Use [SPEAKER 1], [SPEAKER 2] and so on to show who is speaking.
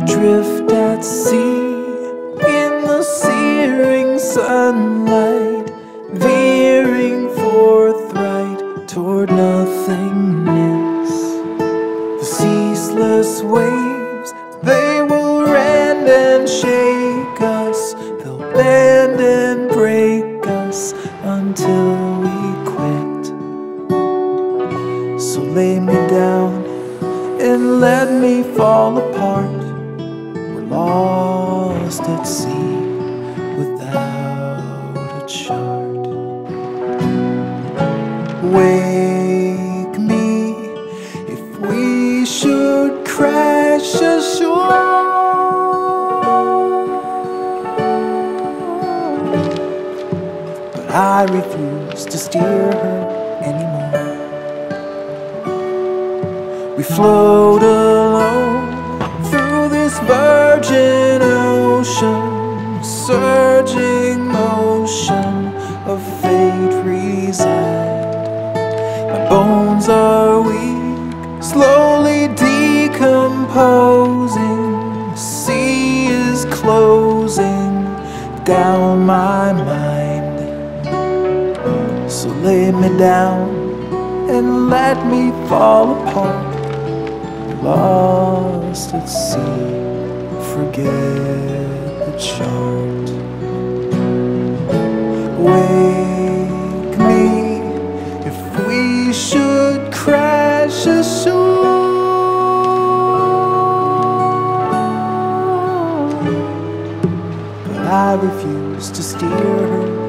[SPEAKER 1] Adrift at sea in the searing sunlight, veering forthright toward nothingness. The ceaseless waves, they will rend and shake us, they'll bend and break us until we quit. So lay me down and let me fall apart. Lost at sea without a chart. Wake me if we should crash ashore. But I refuse to steer her anymore. We float surging motion of fate resigned. My bones are weak, slowly decomposing. The sea is closing down my mind. So lay me down and let me fall apart. Lost at sea, forget chart. Wake me if we should crash ashore. But I refuse to steer her.